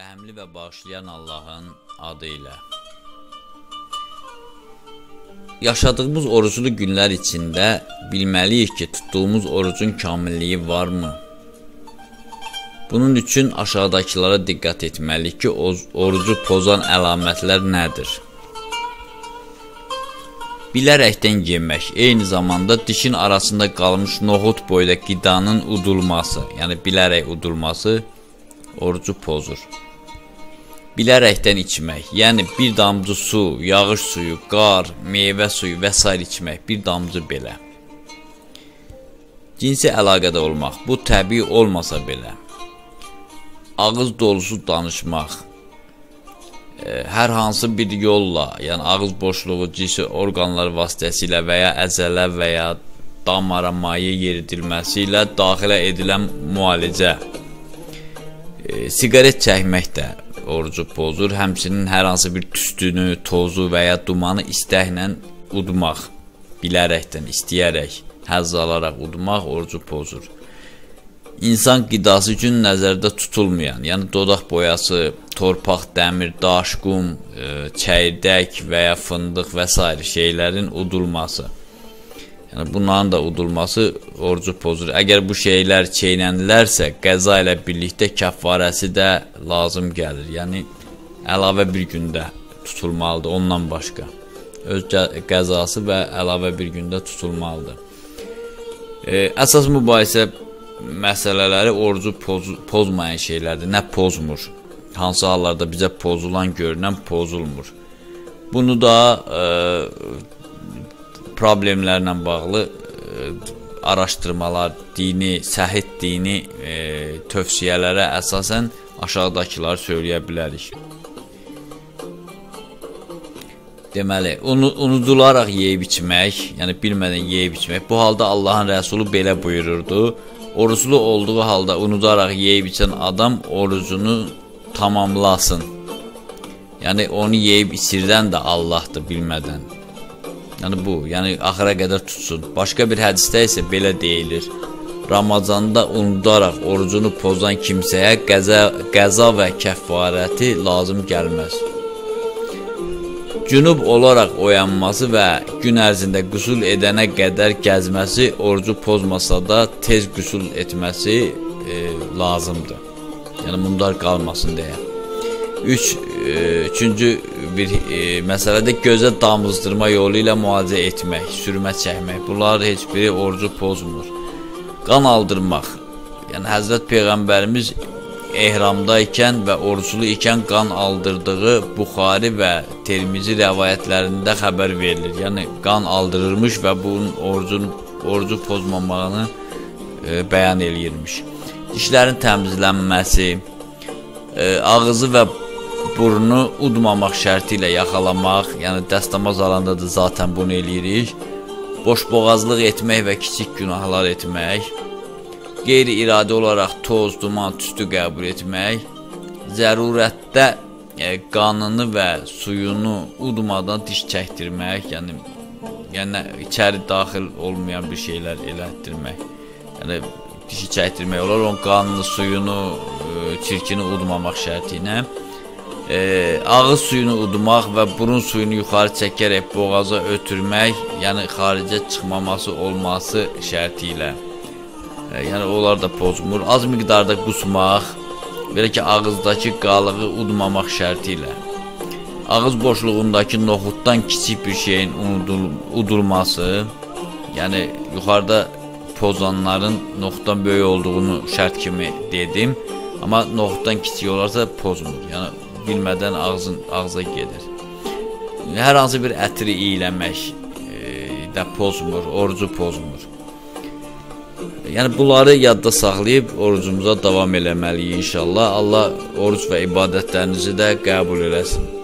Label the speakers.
Speaker 1: Rəhimli və bağışlayan Allahın adı ilə. Yaşadığımız oruclu günlər içində bilməliyik ki, tutduğumuz orucun kamilliyi varmı? Bunun üçün aşağıdakılara diqqət etməliyik ki, orucu pozan əlamətlər nədir? Bilərəkdən yemək, eyni zamanda dişin arasında qalmış noxud boyda qidanın udulması, yəni bilərək udulması orucu pozur. Bilərəkdən içmək, yəni bir damcı su, yağış suyu, qar, meyvə suyu və s. içmək, bir damcı belə. Cinsi əlaqədə olmaq, bu təbii olmasa belə. Ağız dolusu danışmaq, e, hər hansı bir yolla, yəni ağız boşluğu cinsi orqanlar vasitəsilə və ya əzələ və ya damara maye yeridilməsi ilə daxilə edilən müalicə E, siqaret çəkmək də orucu pozur. Həmçinin hər hansı bir tüstünü, tozu və ya dumanı istəklə udmaq, bilərəkdən, istəyərək, həzz alaraq udmaq orucu pozur. İnsan qidası üçün nəzərdə tutulmayan, yəni dodaq boyası, torpaq, dəmir, daş, qum, e, çəyirdək və ya fındıq və s. şeylərin udulması Yəni bunların da udulması orucu pozur. Əgər bu şeylər çeynənilərsə, qəza ilə birlikdə kəffarəsi də lazım gəlir. Yəni əlavə bir gündə tutulmalıdır ondan başqa. Öz qəzası və əlavə bir gündə tutulmalıdır. E, əsas mübahisə məsələləri orucu poz pozmayan şeylərdir. Nə pozmur? Hansı hallarda bizə pozulan görünən pozulmur. Bunu da e, problemlərlə bağlı ə, e, araşdırmalar, dini, səhih dini e, tövsiyələrə əsasən aşağıdakıları söyləyə bilərik. Deməli, unu, unudularaq yeyib içmək, yəni bilmədən yeyib içmək. Bu halda Allahın Rəsulu belə buyururdu: Oruclu olduğu halda unudaraq yeyib içən adam orucunu tamamlasın. Yəni onu yeyib içirdən də Allahdır bilmədən. Yəni bu, yəni axıra qədər tutsun. Başqa bir hədisdə isə belə deyilir: Ramazanda unudaraq orucunu pozan kimsəyə qəza, qəza və kəffarəti lazım gəlməz. Cünub olaraq oyanması və gün ərzində qüsul edənə qədər gəzməsi orucu pozmasa da tez qüsul etməsi e, lazımdır. Yəni mundar qalmasın deyə. 3 e, üçüncü bir e, məsələdə gözə damızdırma yolu ilə müalicə etmək, sürmə çəkmək. Bunlar heç biri orucu pozmur. Qan aldırmaq. Yəni Həzrət Peyğəmbərimiz ehramda ikən və oruclu ikən qan aldırdığı Buxari və Tirmizi rəvayətlərində xəbər verilir. Yəni qan aldırırmış və bunun orucunu orucu pozmamağını e, bəyan eləyirmiş. Dişlərin təmizlənməsi, e, ağzı və burnu udmamaq şərti ilə yaxalamaq, yəni dəstəmaz alanda da zaten bunu eləyirik. Boşboğazlıq etmək və kiçik günahlar etmək, qeyri-iradi olaraq toz, duman, tüstü qəbul etmək, zərurətdə e, qanını və suyunu udmadan diş çəkdirmək, yəni yəni içəri daxil olmayan bir şeylər elətdirmək. Yəni dişi çəkdirmək olar, onun qanını, suyunu, e, çirkini udmamaq şərti ilə e, ağız suyunu udmaq və burun suyunu yuxarı çəkərək boğaza ötürmək, yəni xaricə çıxmaması olması şərti ilə. E, yəni onlar da pozmur. Az miqdarda qusmaq, belə ki, ağızdakı qalığı udmamaq şərti ilə. Ağız boşluğundakı noxuddan kiçik bir şeyin unudul udulması, yəni yuxarıda pozanların noxuddan böyük olduğunu şərt kimi dedim. Amma noxuddan kiçik olarsa pozmur. Yəni bilmədən ağzın ağza gedir. Hər hansı bir ətri iyləmək e, də pozmur, orucu pozmur. Yəni bunları yadda saxlayıb orucumuza davam eləməliyik inşallah. Allah oruc və ibadətlərinizi də qəbul eləsin.